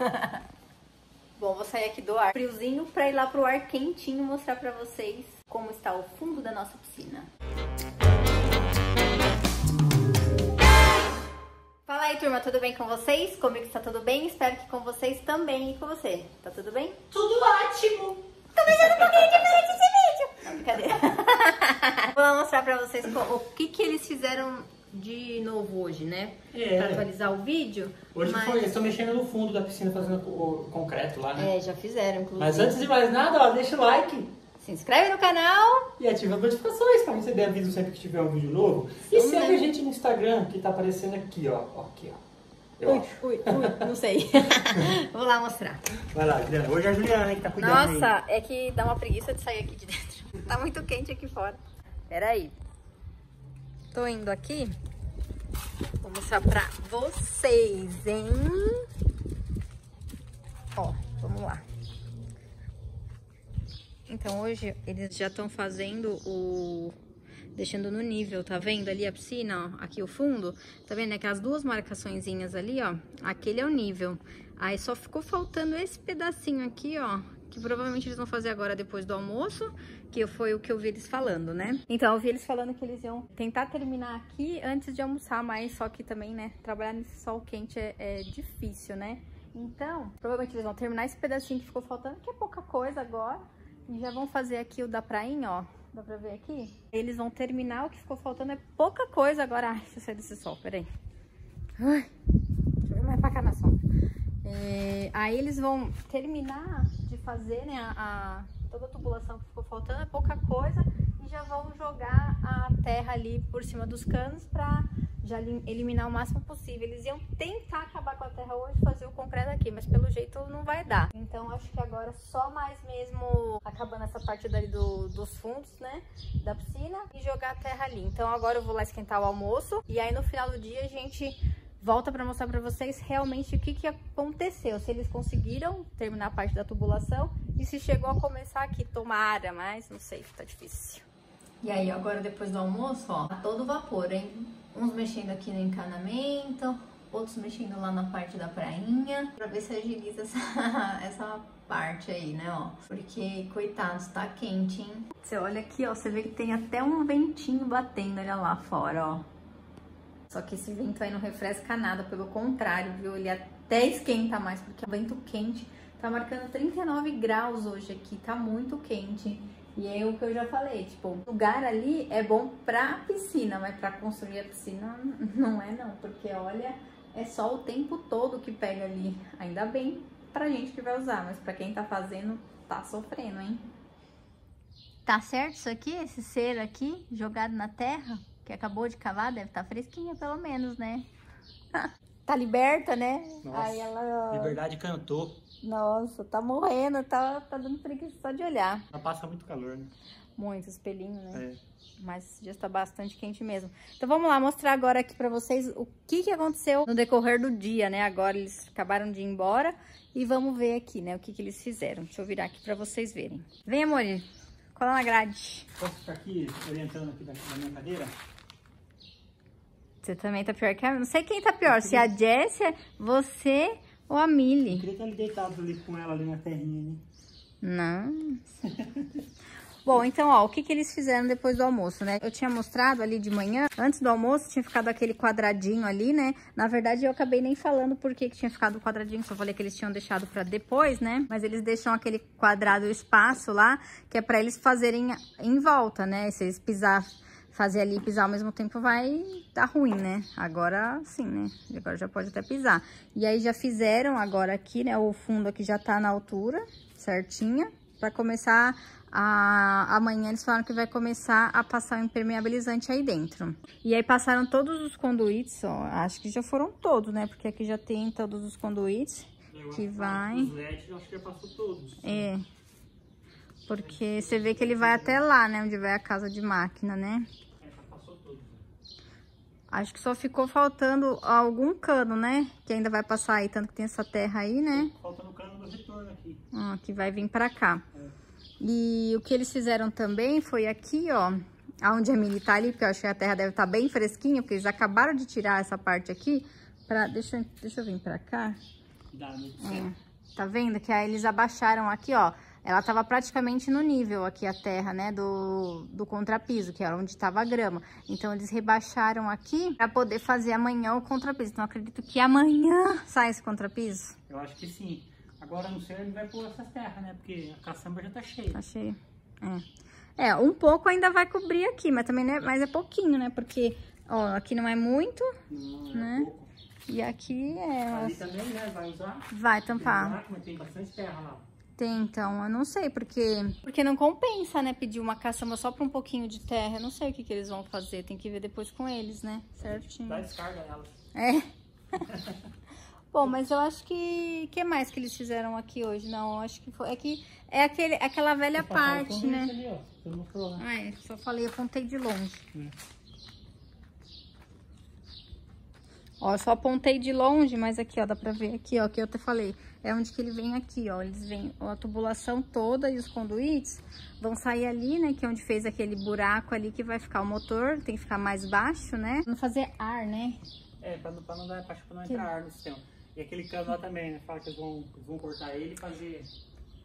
Bom, vou sair aqui do ar friozinho pra ir lá pro ar quentinho mostrar pra vocês como está o fundo da nossa piscina. Fala aí, turma, tudo bem com vocês? Comigo está tudo bem? Espero que com vocês também e com você. Tá tudo bem? Tudo ótimo! Tô beijando um pouquinho diferente esse vídeo! Não, brincadeira. Vou mostrar pra vocês o que que eles fizeram de novo hoje, né? É. Pra atualizar o vídeo. Hoje mas... foi, eles estão mexendo no fundo da piscina, fazendo o, concreto lá, né? É, já fizeram, inclusive. Mas antes de mais nada, ó, deixa o like Se inscreve no canal. e ativa as notificações pra receber aviso sempre que tiver um vídeo novo. E Sim, segue né? a gente no Instagram, que tá aparecendo aqui, ó. aqui, ó. Eu Ui, acho. ui, ui, não sei. Vou lá mostrar. Vai lá, Juliana. Hoje é a Juliana que tá cuidando aí. Nossa, é que dá uma preguiça de sair aqui de dentro. Tá muito quente aqui fora. Peraí. Tô indo aqui. Vou mostrar pra vocês, hein? Ó, vamos lá. Então hoje eles já estão fazendo o... Deixando no nível, tá vendo ali a piscina, ó? Aqui o fundo. Tá vendo aquelas duas marcaçõezinhas ali, ó? Aquele é o nível. Aí só ficou faltando esse pedacinho aqui, ó. Que provavelmente eles vão fazer agora depois do almoço. Que foi o que eu vi eles falando, né? Então, eu vi eles falando que eles iam tentar terminar aqui antes de almoçar. Mas só que também, né? Trabalhar nesse sol quente é, é difícil, né? Então, provavelmente eles vão terminar esse pedacinho que ficou faltando. Que é pouca coisa agora. E já vão fazer aqui o da prainha, ó. Dá pra ver aqui? Eles vão terminar, o que ficou faltando é pouca coisa agora. Ai, deixa eu sair desse sol, peraí. Ai, deixa eu vir mais pra cá na sombra. É, aí eles vão terminar fazer, né, a, toda a tubulação que ficou faltando, é pouca coisa. E já vão jogar a terra ali por cima dos canos pra já lim- eliminar o máximo possível. Eles iam tentar acabar com a terra hoje, fazer o concreto aqui, mas pelo jeito não vai dar. Então acho que agora só mais mesmo acabando essa parte dali do- dos fundos, né, da piscina e jogar a terra ali. Então agora eu vou lá esquentar o almoço e aí no final do dia a gente volta para mostrar para vocês realmente o que, que aconteceu, se eles conseguiram terminar a parte da tubulação e se chegou a começar aqui, tomara, mas não sei, tá difícil. E aí, agora depois do almoço, ó, a todo vapor, hein? Uns mexendo aqui no encanamento, outros mexendo lá na parte da prainha, pra ver se agiliza essa, essa parte aí, né, ó. Porque, coitados, tá quente, hein? Você olha aqui, ó, você vê que tem até um ventinho batendo, olha lá fora, ó. Só que esse vento aí não refresca nada, pelo contrário, viu? Ele até esquenta mais, porque o vento quente tá marcando 39 graus hoje aqui, tá muito quente. E é o que eu já falei, tipo, lugar ali é bom pra piscina, mas pra construir a piscina não é não, porque olha, é só o tempo todo que pega ali. Ainda bem pra gente que vai usar, mas pra quem tá fazendo, tá sofrendo, hein? Tá certo isso aqui, esse ser aqui, jogado na terra, que acabou de cavar, deve estar fresquinha pelo menos, né? tá liberta, né? Nossa, Aí ela... Liberdade cantou. Nossa, tá morrendo, tá, tá dando preguiça só de olhar. Ela passa muito calor, né? Muito espelhinho, né? É. Mas esse dia está bastante quente mesmo. Então vamos lá mostrar agora aqui pra vocês o que, que aconteceu no decorrer do dia, né? Agora eles acabaram de ir embora e vamos ver aqui, né? O que, que eles fizeram. Deixa eu virar aqui pra vocês verem. Vem, amor, cola na grade. Posso ficar aqui orientando aqui da, da minha cadeira? Você também tá pior que a... Não sei quem tá pior, se a Jessia, você ou a Eu Millie. queria estar ali deitado ali com ela ali na terrinha, né? Não. Bom, então, ó, o que que eles fizeram depois do almoço, né? Eu tinha mostrado ali de manhã, antes do almoço, tinha ficado aquele quadradinho ali, né? Na verdade, eu acabei nem falando por que que tinha ficado o quadradinho, só falei que eles tinham deixado pra depois, né? Mas eles deixam aquele quadrado espaço lá, que é pra eles fazerem em volta, né? Se eles pisar, fazer ali e pisar ao mesmo tempo, vai dar ruim, né? Agora sim, né? Agora já pode até pisar. E aí já fizeram agora aqui, né? O fundo aqui já tá na altura, certinha, pra começar a... Amanhã eles falaram que vai começar a passar o impermeabilizante aí dentro. E aí passaram todos os conduítes, ó. Acho que já foram todos, né? Porque aqui já tem todos os conduítes que vai... Os LEDs eu acho que já passou todos. É. Porque você vê que ele vai até lá, né? Onde vai a casa de máquina, né? É, já passou todos. Acho que só ficou faltando algum cano, né? Que ainda vai passar aí, tanto que tem essa terra aí, né? Faltando o cano do retorno aqui. Ó, que vai vir pra cá. É. E o que eles fizeram também foi aqui, ó. Onde a Mili tá ali, porque eu acho que a terra deve estar bem fresquinha, porque eles acabaram de tirar essa parte aqui. Pra, deixa, eu- deixa eu vir pra cá. Dá no É. Tá vendo que aí eles abaixaram aqui, ó. Ela tava praticamente no nível aqui a terra, né, do, do contrapiso, que era onde tava a grama. Então eles rebaixaram aqui pra poder fazer amanhã o contrapiso. Então acredito que amanhã sai esse contrapiso. Eu acho que sim. Agora não sei onde vai pôr essas terras, né? Porque a caçamba já tá cheia. Tá cheio. É. É, um pouco ainda vai cobrir aqui, mas também não é, mas é pouquinho, né? Porque, ó, aqui não é muito Não, é Né? pouco. e aqui é... Ali também, né? Vai usar. Vai Tem tampar. buraco, mas tem bastante terra lá. Tem, então, eu não sei, porque... Porque não compensa, né, pedir uma caçamba só pra um pouquinho de terra. Eu não sei o que, que eles vão fazer, tem que ver depois com eles, né, certinho. Dá descarga nelas. É. Bom, mas eu acho que... que mais que eles fizeram aqui hoje? Não, eu acho que foi... É que é aquele, aquela velha o parte, né? Ali, ó. Você mostrou, né? Ai, só falei, apontei de longe. Hum. Ó, eu só apontei de longe, mas aqui, ó, dá pra ver aqui, ó, que eu até falei. É onde que ele vem aqui, ó. Eles vêm, ó, a tubulação toda e os conduítes vão sair ali, né, que é onde fez aquele buraco ali que vai ficar o motor, tem que ficar mais baixo, né? Não fazer ar, né? É, pra não, pra não dar pra, pra não Que- entrar ar no sistema. E aquele cano lá também, né? Fala que eles vão, eles vão cortar ele e fazer.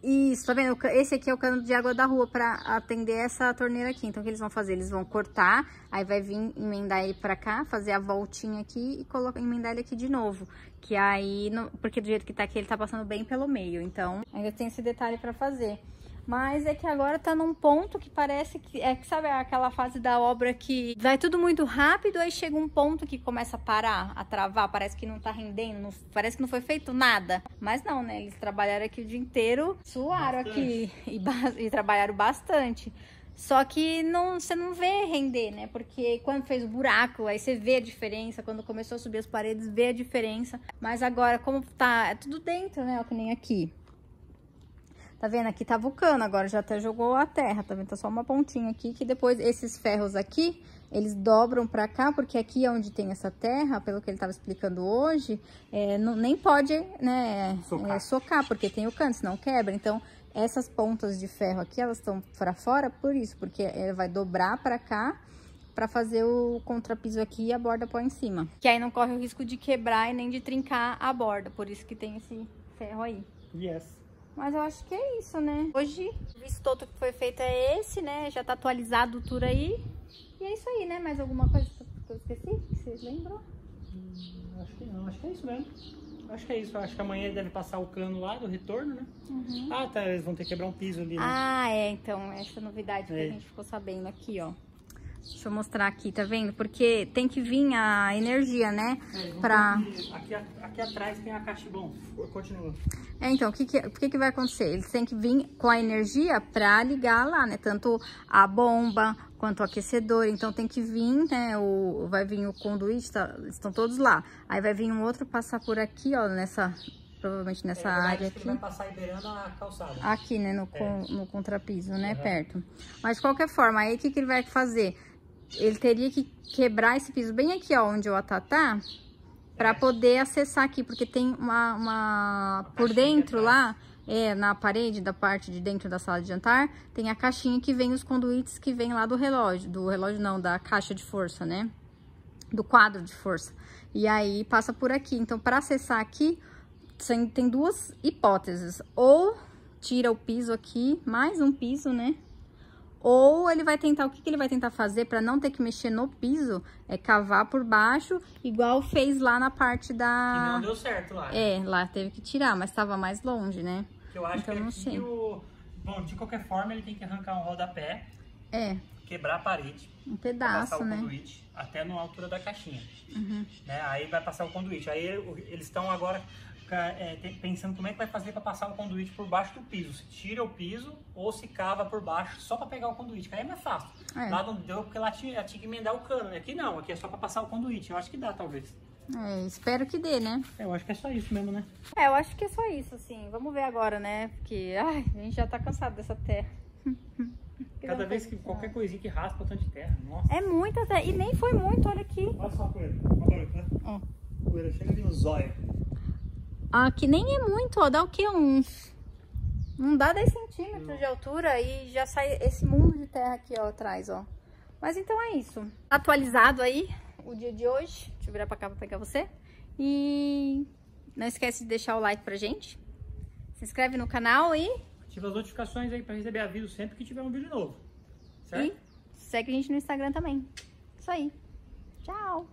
Isso, tá vendo? Esse aqui é o cano de água da rua pra atender essa torneira aqui. Então, o que eles vão fazer? Eles vão cortar, aí vai vir emendar ele pra cá, fazer a voltinha aqui e colocar, emendar ele aqui de novo. Que aí, porque do jeito que tá aqui, ele tá passando bem pelo meio. Então, ainda tem esse detalhe pra fazer. Mas é que agora tá num ponto que parece que... É que, sabe, aquela fase da obra que vai tudo muito rápido, aí chega um ponto que começa a parar, a travar, parece que não tá rendendo, não- parece que não foi feito nada. Mas não, né? Eles trabalharam aqui o dia inteiro, suaram Bastante. aqui e, e trabalharam bastante. Só que não, você não vê render, né? Porque quando fez o buraco, aí você vê a diferença. Quando começou a subir as paredes, vê a diferença. Mas agora, como tá é tudo dentro, né? Ó, que nem aqui. Tá vendo? Aqui tá vulcano, agora já até jogou a terra, tá vendo? Tá só uma pontinha aqui, que depois esses ferros aqui, eles dobram pra cá, porque aqui é onde tem essa terra, pelo que ele tava explicando hoje, é, não- nem pode, né, Socar. é, socar, porque tem o canto, senão quebra. Então, essas pontas de ferro aqui, elas estão pra fora por isso, porque ele vai dobrar pra cá, pra fazer o contrapiso aqui e a borda pôr em cima. Que aí não corre o risco de quebrar e nem de trincar a borda, por isso que tem esse ferro aí. Yes. Mas eu acho que é isso, né? Hoje, o vistoto que foi feito é esse, né? Já tá atualizado tudo aí. E é isso aí, né? Mais alguma coisa que eu esqueci? Que vocês lembram? Hum, Acho que não, acho que é isso mesmo. Acho que é isso. Acho que amanhã ele deve passar o cano lá do retorno, né? Ah, tá. Eles vão ter que quebrar um piso ali, né? Ah, é. Então, essa novidade que É. a gente ficou sabendo aqui, ó. Deixa eu mostrar aqui, tá vendo? Porque tem que vir a energia, né? É, Pra... Aqui, aqui atrás tem a caixa. Bom, continua. É, então, o que que, o que que vai acontecer? Eles têm que vir com a energia pra ligar lá, né? Tanto a bomba quanto o aquecedor. Então, tem que vir, né? O, vai vir o conduíte, tá, estão todos lá. Aí vai vir um outro passar por aqui, ó, nessa... Provavelmente nessa É, área aqui. Vai passar liberando a calçada. Aqui, né, no, con- no contrapiso, né, Uhum. perto. Mas de qualquer forma, aí o que, que ele vai fazer? Ele teria que quebrar esse piso bem aqui, ó, onde o Atá tá, pra poder acessar aqui, porque tem uma, uma por dentro lá, é, na parede da parte de dentro da sala de jantar, tem a caixinha que vem os conduítes que vem lá do relógio, do relógio não, da caixa de força, né? Do quadro de força. E aí passa por aqui. Então, para acessar aqui, tem duas hipóteses. Ou tira o piso aqui, mais um piso, né? Ou ele vai tentar, o que, que ele vai tentar fazer para não ter que mexer no piso? É cavar por baixo, igual fez lá na parte Que da... não deu certo lá. É, lá teve que tirar, mas estava mais longe, né? Que eu acho Então, que não aqui o... Bom, de qualquer forma, ele tem que arrancar um rodapé, É, quebrar a parede, um pedaço, passar o né? conduíte até na altura da caixinha. Uhum. Né? Aí vai passar o conduíte. Aí eles estão agora é, pensando como é que vai fazer para passar o conduíte por baixo do piso. Se tira o piso ou se cava por baixo só para pegar o conduíte. Que aí é mais fácil. É. Lá não deu porque lá tinha, tinha que emendar o cano. né? Aqui não, aqui é só para passar o conduíte. Eu acho que dá, talvez. É, espero que dê, né? É, eu acho que é só isso mesmo, né? É, eu acho que é só isso, assim. Vamos ver agora, né? Porque, ai, a gente já tá cansado dessa terra. Cada vez que qualquer coisinha que raspa o tanto de terra. Nossa. É muita terra. E nem foi muito, olha aqui. Olha só a poeira. Olha a poeira, né? Ó. Poeira chega ali no zóio. Aqui nem é muito, ó. Dá o quê? Uns. Não dá 10 centímetros de altura e já sai esse mundo de terra aqui, ó, atrás, ó. Mas então é isso. Atualizado aí o dia de hoje. Deixa eu virar pra cá pra pegar você. E Não esquece de deixar o like pra gente. Se inscreve no canal e... Ativa as notificações aí para receber aviso sempre que tiver um vídeo novo. Certo? E segue a gente no Instagram também. Isso aí. Tchau!